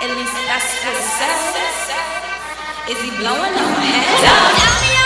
At least that's what it says. Is he blowing up my head?